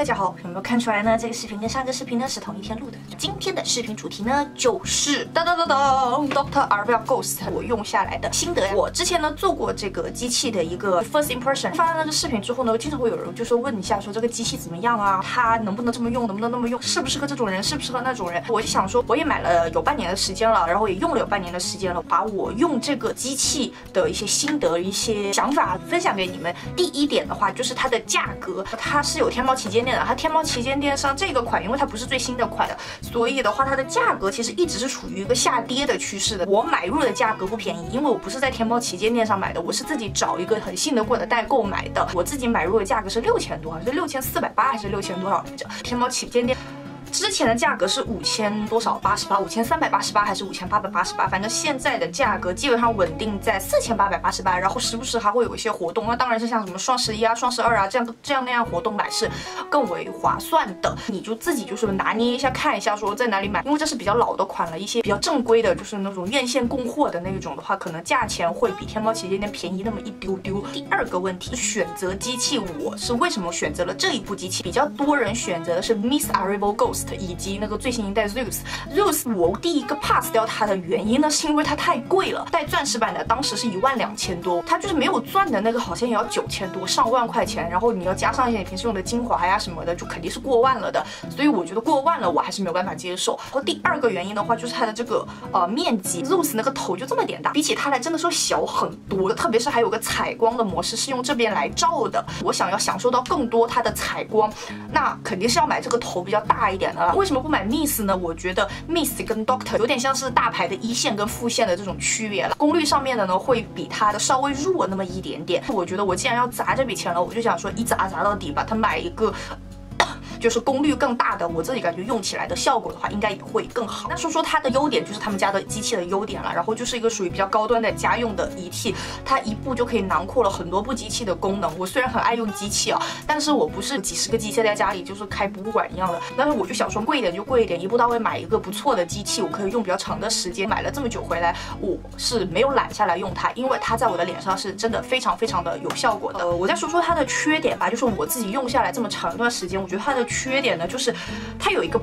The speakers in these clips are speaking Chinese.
大家好，有没有看出来呢？这个视频跟上个视频呢是同一天录的。今天的视频主题呢就是当当当当，Doctor Arvel Ghost 我用下来的心得呀。我之前呢做过这个机器的一个 first impression，发了那个视频之后呢，经常会有人就是问一下说这个机器怎么样啊？它能不能这么用？能不能那么用？适不适合这种人？适不适合那种人？我就想说，我也买了有半年的时间了，然后也用了有半年的时间了，把我用这个机器的一些心得、一些想法分享给你们。第一点的话就是它的价格，它是有天猫旗舰店它天猫旗舰店上这个款，因为它不是最新的款的，所以的话它的价格其实一直是处于一个下跌的趋势的。我买入的价格不便宜，因为我不是在天猫旗舰店上买的，我是自己找一个很信得过的代购买的。我自己买入的价格是六千多，是六千四百八还是六千多少来着？天猫旗舰店。之前的价格是五千多少八十八，五千三百八十八还是五千八百八十八？反正现在的价格基本上稳定在四千八百八十八，然后时不时还会有一些活动。那当然是像什么双十一啊、双十二啊这样这样那样活动买是更为划算的。你就自己就是拿捏一下，看一下说在哪里买，因为这是比较老的款了，一些比较正规的，就是那种院线供货的那种的话，可能价钱会比天猫旗舰店便宜那么一丢丢。第二个问题，选择机器，我是为什么选择了这一部机器？比较多人选择的是 Miss Arrival 以及那个最新一代 Zeus，Zeus 我第一个 pass 掉它的原因呢，是因为它太贵了。带钻石版的当时是一万两千多，它就是没有钻的那个好像也要九千多，上万块钱。然后你要加上一些你平时用的精华呀什么的，就肯定是过万了的。所以我觉得过万了我还是没有办法接受。然后第二个原因的话，就是它的这个呃面积，Zeus 那个头就这么点大，比起它来真的说小很多。特别是还有个采光的模式是用这边来照的，我想要享受到更多它的采光，那肯定是要买这个头比较大一点的了。为什么不买 Miss 呢？我觉得 Miss 跟 Doctor 有点像是大牌的一线跟副线的这种区别了。功率上面的呢，会比它的稍微弱那么一点点。我觉得我既然要砸这笔钱了，我就想说一砸砸到底，把它买一个。就是功率更大的，我自己感觉用起来的效果的话，应该也会更好。那说说它的优点，就是他们家的机器的优点了。然后就是一个属于比较高端的家用的仪器，它一部就可以囊括了很多部机器的功能。我虽然很爱用机器啊，但是我不是几十个机器在家里就是开博物馆一样的。但是我就想说贵一点就贵一点，一步到位买一个不错的机器，我可以用比较长的时间。买了这么久回来，我是没有懒下来用它，因为它在我的脸上是真的非常非常的有效果的。我再说说它的缺点吧，就是我自己用下来这么长一段时间，我觉得它的缺点呢，就是它有一个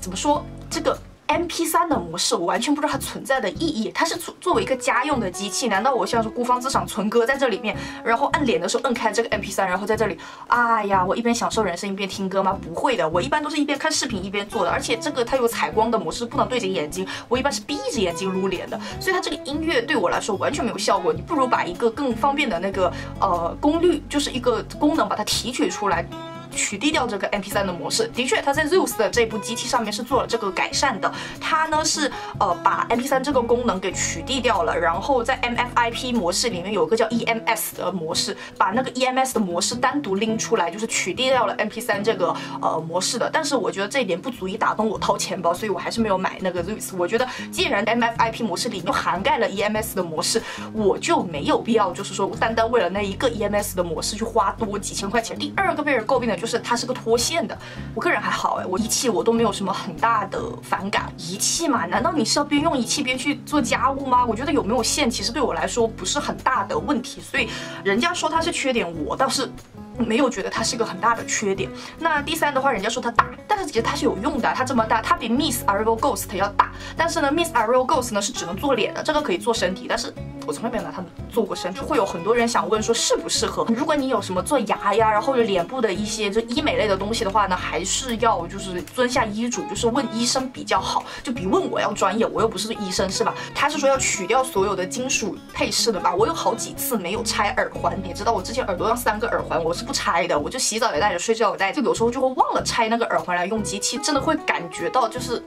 怎么说这个。M P 三的模式，我完全不知道它存在的意义。它是作作为一个家用的机器，难道我像是孤芳自赏存歌在这里面，然后按脸的时候摁开这个 M P 三，然后在这里，哎呀，我一边享受人生一边听歌吗？不会的，我一般都是一边看视频一边做的。而且这个它有采光的模式，不能对着眼睛，我一般是闭着眼睛撸脸的，所以它这个音乐对我来说完全没有效果。你不如把一个更方便的那个呃功率，就是一个功能把它提取出来。取缔掉这个 MP3 的模式，的确，它在 Zeus 的这部机器上面是做了这个改善的。它呢是呃把 MP3 这个功能给取缔掉了，然后在 MFIP 模式里面有个叫 EMS 的模式，把那个 EMS 的模式单独拎出来，就是取缔掉了 MP3 这个呃模式的。但是我觉得这一点不足以打动我掏钱包，所以我还是没有买那个 Zeus。我觉得既然 MFIP 模式里面涵盖了 EMS 的模式，我就没有必要就是说单单为了那一个 EMS 的模式去花多几千块钱。第二个被人诟病的就。就是它是个脱线的，我个人还好哎，我仪器我都没有什么很大的反感。仪器嘛，难道你是要边用仪器边去做家务吗？我觉得有没有线其实对我来说不是很大的问题，所以人家说它是缺点，我倒是没有觉得它是个很大的缺点。那第三的话，人家说它大，但是其实它是有用的，它这么大，它比 Miss Ariel Ghost 要大，但是呢，Miss Ariel Ghost 呢是只能做脸的，这个可以做身体，但是。我从来没有拿它做过身，就会有很多人想问说适不适合。如果你有什么做牙呀，然后脸部的一些就医美类的东西的话呢，还是要就是遵下医嘱，就是问医生比较好，就比问我要专业。我又不是医生，是吧？他是说要取掉所有的金属配饰的吧？我有好几次没有拆耳环，你知道我之前耳朵上三个耳环，我是不拆的，我就洗澡也戴着，睡觉也戴着，就有时候就会忘了拆那个耳环来用机器，真的会感觉到就是。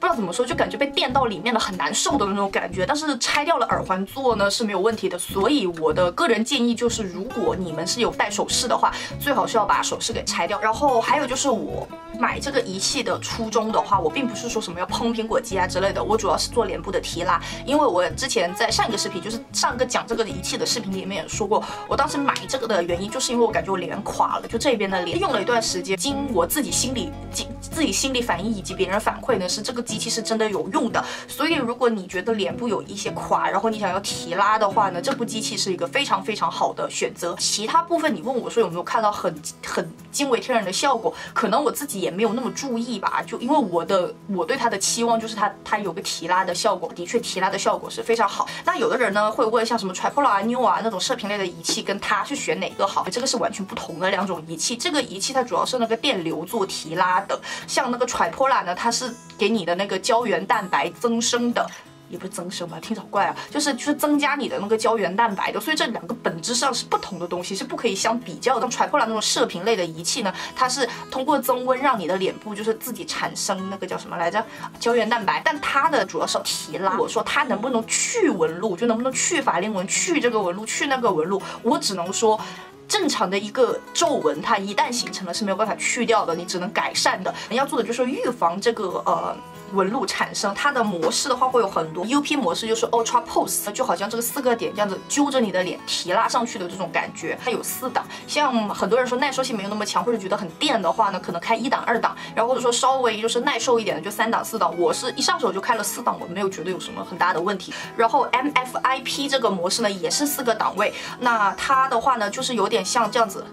不知道怎么说，就感觉被电到里面了，很难受的那种感觉。但是拆掉了耳环做呢是没有问题的，所以我的个人建议就是，如果你们是有戴首饰的话，最好是要把首饰给拆掉。然后还有就是我买这个仪器的初衷的话，我并不是说什么要喷苹果肌啊之类的，我主要是做脸部的提拉。因为我之前在上一个视频，就是上个讲这个仪器的视频里面也说过，我当时买这个的原因，就是因为我感觉我脸垮了，就这边的脸用了一段时间，经我自己心里经自己心理反应以及别人反馈呢，是这个机器是真的有用的。所以如果你觉得脸部有一些垮，然后你想要提拉的话呢，这部机器是一个非常非常好的选择。其他部分你问我说有没有看到很很惊为天人的效果，可能我自己也也没有那么注意吧。就因为我的我对它的期望就是它它有个提拉的效果，的确提拉的效果是非常好。那有的人呢会问像什么 Tripod 啊、New 啊那种射频类的仪器，跟它去选哪个好？这个是完全不同的两种仪器。这个仪器它主要是那个电流做提拉的，像那个 Tripod 呢，它是给你的那个胶原蛋白增生的。也不是增生吧，听着好怪啊，就是就是增加你的那个胶原蛋白的，所以这两个本质上是不同的东西，是不可以相比较的。像 Tripod 那种射频类的仪器呢，它是通过增温让你的脸部就是自己产生那个叫什么来着胶原蛋白，但它的主要是提拉。我说它能不能去纹路，就能不能去法令纹，去这个纹路，去那个纹路，我只能说。正常的一个皱纹，它一旦形成了是没有办法去掉的，你只能改善的。你要做的就是预防这个呃纹路产生。它的模式的话会有很多，U P 模式就是 Ultra Pose，就好像这个四个点这样子揪着你的脸提拉上去的这种感觉。它有四档，像很多人说耐受性没有那么强或者觉得很电的话呢，可能开一档、二档，然后或者说稍微就是耐受一点的就三档、四档。我是一上手就开了四档，我没有觉得有什么很大的问题。然后 M F I P 这个模式呢也是四个档位，那它的话呢就是有点。像这样子，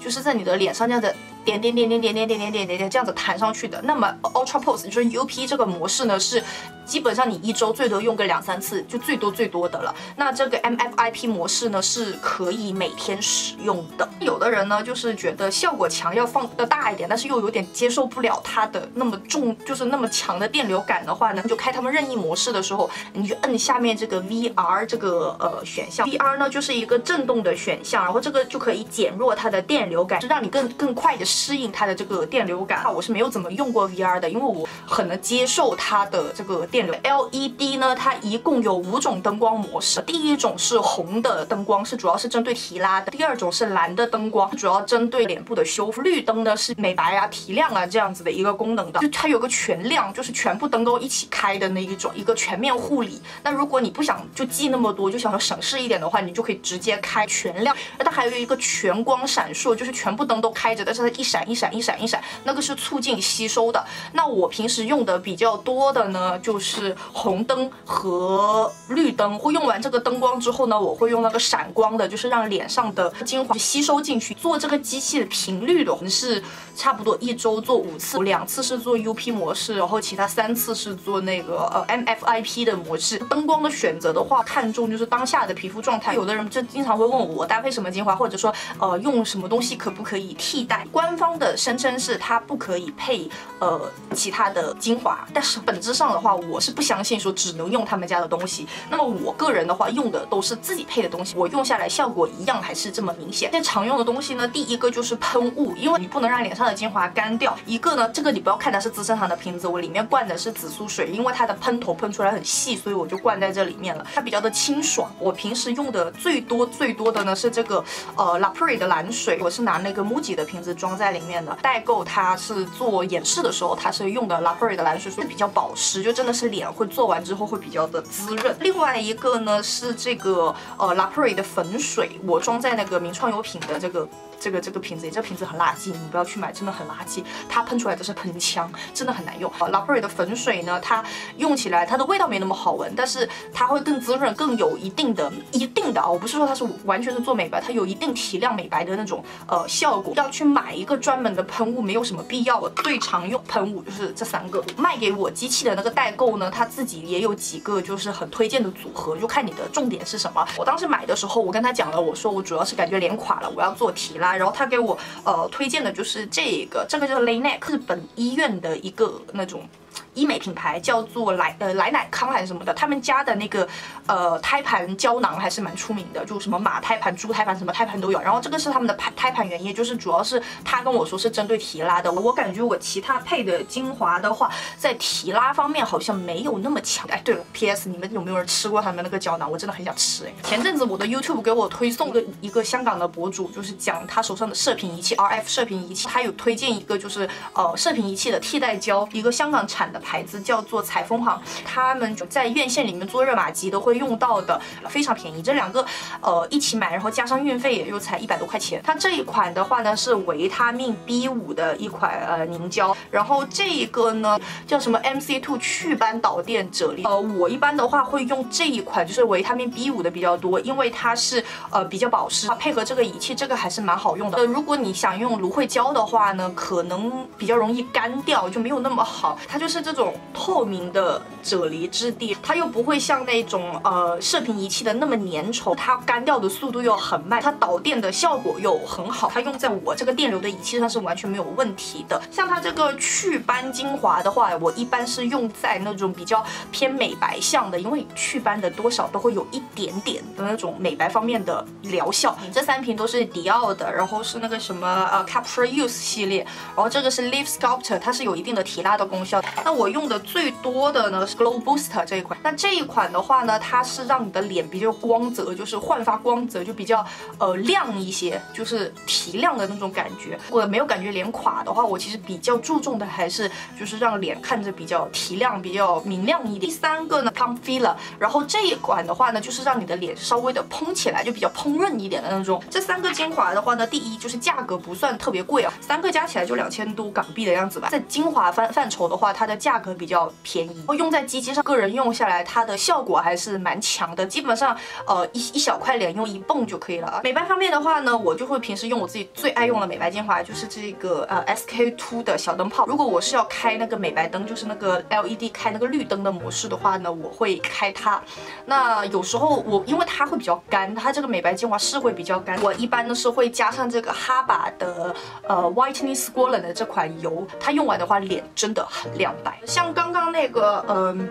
就是在你的脸上这样子。点点点点点点点点点点这样子弹上去的。那么 Ultra Pose 就是 U P 这个模式呢，是基本上你一周最多用个两三次，就最多最多的了。那这个 M F I P 模式呢，是可以每天使用的。有的人呢，就是觉得效果强要放的大一点，但是又有点接受不了它的那么重，就是那么强的电流感的话呢，就开他们任意模式的时候，你就摁下面这个 V R 这个呃选项。V R 呢就是一个震动的选项，然后这个就可以减弱它的电流感，就让你更更快的。适应它的这个电流感，我是没有怎么用过 VR 的，因为我很能接受它的这个电流。LED 呢，它一共有五种灯光模式，第一种是红的灯光，是主要是针对提拉的；第二种是蓝的灯光，主要针对脸部的修复；绿灯呢是美白啊、提亮啊这样子的一个功能的。就它有个全亮，就是全部灯都一起开的那一种，一个全面护理。那如果你不想就记那么多，就想要省事一点的话，你就可以直接开全亮。那它还有一个全光闪烁，就是全部灯都开着，但是它。一闪一闪一闪一闪，那个是促进吸收的。那我平时用的比较多的呢，就是红灯和绿灯。会用完这个灯光之后呢，我会用那个闪光的，就是让脸上的精华吸收进去。做这个机器的频率的话是差不多一周做五次，两次是做 U P 模式，然后其他三次是做那个呃 M F I P 的模式。灯光的选择的话，看重就是当下的皮肤状态。有的人就经常会问我搭配什么精华，或者说呃用什么东西可不可以替代关。官方的声称是它不可以配呃其他的精华，但是本质上的话，我是不相信说只能用他们家的东西。那么我个人的话，用的都是自己配的东西，我用下来效果一样还是这么明显。现在常用的东西呢，第一个就是喷雾，因为你不能让脸上的精华干掉。一个呢，这个你不要看它是资生堂的瓶子，我里面灌的是紫苏水，因为它的喷头喷出来很细，所以我就灌在这里面了。它比较的清爽。我平时用的最多最多的呢是这个呃 La Prairie 的蓝水，我是拿那个 Muji 的瓶子装。在里面的代购，它是做演示的时候，它是用的 La Prairie 的蓝水，所以比较保湿，就真的是脸会做完之后会比较的滋润。另外一个呢是这个呃 La Prairie 的粉水，我装在那个名创优品的这个。这个这个瓶子，这瓶子很垃圾，你们不要去买，真的很垃圾。它喷出来都是喷枪，真的很难用。La Prairie 的粉水呢，它用起来它的味道没那么好闻，但是它会更滋润，更有一定的一定的啊，我不是说它是完全是做美白，它有一定提亮美白的那种呃效果。要去买一个专门的喷雾，没有什么必要。最常用喷雾就是这三个。卖给我机器的那个代购呢，他自己也有几个就是很推荐的组合，就看你的重点是什么。我当时买的时候，我跟他讲了，我说我主要是感觉脸垮了，我要做提拉。然后他给我呃推荐的就是这个，这个就是 Laneige 日本医院的一个那种医美品牌，叫做来呃来乃康还是什么的，他们家的那个呃胎盘胶囊还是蛮出名的，就什么马胎盘、猪胎盘什么胎盘都有。然后这个是他们的胎胎盘原液，就是主要是他跟我说是针对提拉的。我感觉我其他配的精华的话，在提拉方面好像没有那么强。哎，对了，P.S. 你们有没有人吃过他们那个胶囊？我真的很想吃哎。前阵子我的 YouTube 给我推送的一个香港的博主，就是讲他手上的射频仪器 RF 射频仪器，他有推荐一个就是呃射频仪器的替代胶，一个香港产的牌子叫做彩丰行，他们就在院线里面做热玛吉都会用到的，非常便宜。这两个呃一起买，然后加上运费也就才一百多块钱。它这一款的话呢是维他命 B 五的一款呃凝胶，然后这一个呢叫什么 MC Two 祛斑导电啫喱。呃，我一般的话会用这一款，就是维他命 B 五的比较多，因为它是呃比较保湿，它配合这个仪器，这个还是蛮好用的。呃，如果你想用芦荟胶的话呢，可能比较容易干掉，就没有那么好。它就是这种透明的啫喱质地，它又不会像那种呃射频仪器的那么粘稠，它干掉的速度又很慢，它导电的效果又很好，它用在我这个电流的仪器上是完全没有问题的。像它这个祛斑精华的话，我一般是用在那种比较偏美白向的，因为祛斑的多少都会有一点点的那种美白方面的疗效。这三瓶都是迪奥的，然后是那个什么呃 Capture Use 系列，然后这个是 Live Sculptor，它是有一定的提拉的功效。那我用的最多的呢是 Glow Booster 这一款。那这一款的话呢，它是让你的脸比较光泽，就是焕发光泽，就比较呃亮一些，就是提亮的那种感觉。我没有感觉脸垮的话，我其实比较注重的还是就是让脸看着比较提亮、比较明亮一点。第三个呢 p u m p Filler，然后这一款的话呢，就是让你的脸稍微的嘭起来，就比较烹饪一点的那种。这三个精华的话呢，第一就是价格不算特别贵啊，三个加起来就两千多港币的样子吧。在精华范范畴的话，它的价格比较便宜，用在机器上，个人用下来它的效果还是蛮强的。基本上呃一一小块脸用一泵就可以了。美白方面的话呢，我就会平时用我自己最爱用的美白精华，就是这个呃 SK two 的小灯泡。如果我是要开那个美白灯，就是那个 LED 开那个绿灯的模式的话呢，我会开它。那有时候我因为它会比较干，它这个美白精华是会比较干，我一般呢是会加上这个哈巴的呃 Whitening Squalane 的这款油，它用完的话脸真的很亮白。像刚刚那个嗯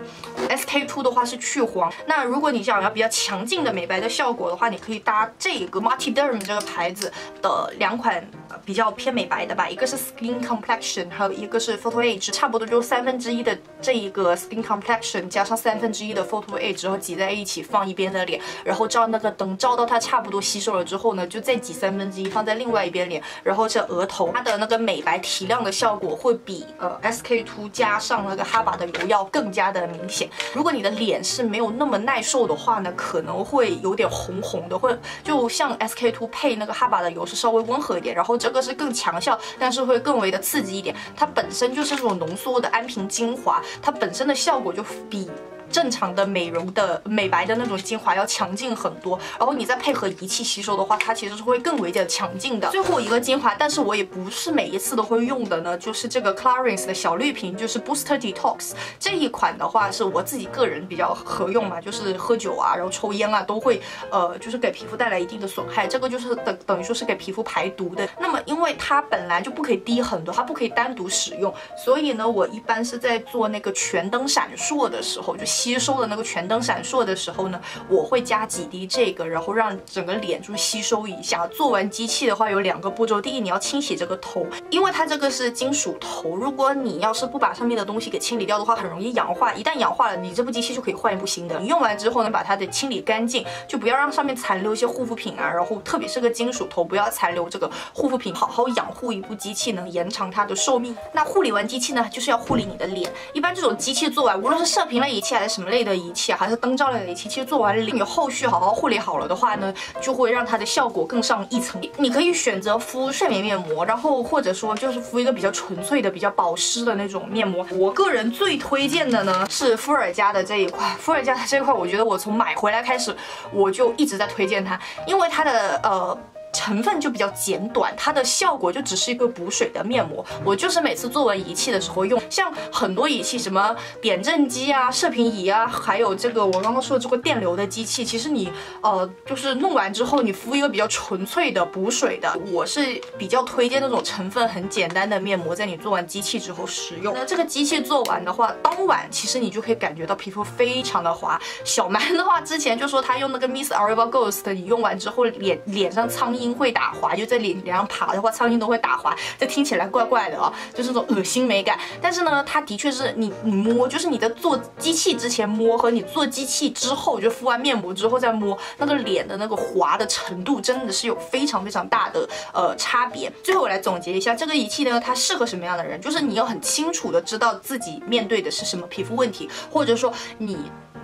SK two 的话是去黄，那如果你想要比较强劲的美白的效果的话，你可以搭这个 Multi Derm 这个牌子的两款比较偏美白的吧，一个是 Skin Complexion，还有一个是 Photo Age，差不多就三分之一的这一个 Skin Complexion 加上三分之一的 Photo Age，然后挤在一起放一边的脸，然后照那个灯照到它差不多吸收了之后呢，就再挤三分之一放在另外一边脸，然后这额头它的那个美白提亮的效果会比呃 SK two 加上那个哈巴的油要更加的明显。如果你的脸是没有那么耐受的话呢，可能会有点红红的，会就像 SK two 配那个哈巴的油是稍微温和一点，然后这个是更强效，但是会更为的刺激一点。它本身就是这种浓缩的安瓶精华，它本身的效果就比。正常的美容的美白的那种精华要强劲很多，然后你再配合仪器吸收的话，它其实是会更为的强劲的。最后一个精华，但是我也不是每一次都会用的呢，就是这个 Clarins 的小绿瓶，就是 Booster Detox 这一款的话，是我自己个人比较合用嘛，就是喝酒啊，然后抽烟啊，都会呃，就是给皮肤带来一定的损害。这个就是等等于说是给皮肤排毒的。那么因为它本来就不可以滴很多，它不可以单独使用，所以呢，我一般是在做那个全灯闪烁的时候就。吸收的那个全灯闪烁的时候呢，我会加几滴这个，然后让整个脸就吸收一下。做完机器的话有两个步骤，第一你要清洗这个头，因为它这个是金属头，如果你要是不把上面的东西给清理掉的话，很容易氧化。一旦氧化了，你这部机器就可以换一部新的。你用完之后呢，把它的清理干净，就不要让上面残留一些护肤品啊，然后特别是个金属头，不要残留这个护肤品，好好养护一部机器，能延长它的寿命。那护理完机器呢，就是要护理你的脸。一般这种机器做完，无论是射频类仪器还是什么类的仪器，还是灯罩类的仪器，其实做完你后续好好护理好了的话呢，就会让它的效果更上一层。你可以选择敷睡眠面膜，然后或者说就是敷一个比较纯粹的、比较保湿的那种面膜。我个人最推荐的呢是敷尔佳的这一块，敷尔佳的这一块，我觉得我从买回来开始我就一直在推荐它，因为它的呃。成分就比较简短，它的效果就只是一个补水的面膜。我就是每次做完仪器的时候用，像很多仪器，什么点阵机啊、射频仪啊，还有这个我刚刚说的这个电流的机器，其实你呃就是弄完之后，你敷一个比较纯粹的补水的。我是比较推荐那种成分很简单的面膜，在你做完机器之后使用。那这个机器做完的话，当晚其实你就可以感觉到皮肤非常的滑。小蛮的话之前就说他用那个 Miss Arrival Ghost，你用完之后脸脸上苍蝇蝇会打滑，就在脸脸上爬的话，苍蝇都会打滑，这听起来怪怪的啊，就是那种恶心美感。但是呢，它的确是你你摸，就是你在做机器之前摸和你做机器之后，就敷完面膜之后再摸，那个脸的那个滑的程度真的是有非常非常大的呃差别。最后我来总结一下，这个仪器呢，它适合什么样的人？就是你要很清楚的知道自己面对的是什么皮肤问题，或者说你。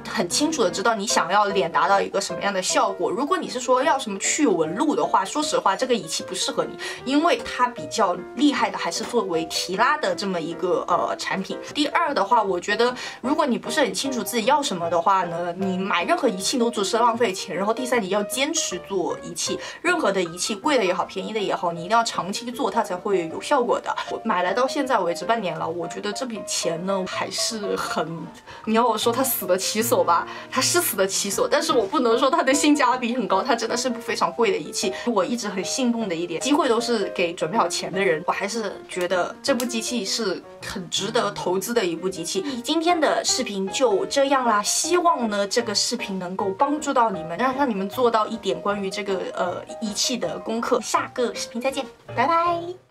很清楚的知道你想要脸达到一个什么样的效果。如果你是说要什么去纹路的话，说实话，这个仪器不适合你，因为它比较厉害的还是作为提拉的这么一个呃产品。第二的话，我觉得如果你不是很清楚自己要什么的话呢，你买任何仪器都只是浪费钱。然后第三，你要坚持做仪器，任何的仪器，贵的也好，便宜的也好，你一定要长期做，它才会有效果的。我买来到现在为止半年了，我觉得这笔钱呢还是很，你要我说它死得其所。吧，它是死的其所，但是我不能说它的性价比很高，它真的是部非常贵的仪器。我一直很信奉的一点，机会都是给准备好钱的人。我还是觉得这部机器是很值得投资的一部机器。今天的视频就这样啦，希望呢这个视频能够帮助到你们，让让你们做到一点关于这个呃仪器的功课。下个视频再见，拜拜。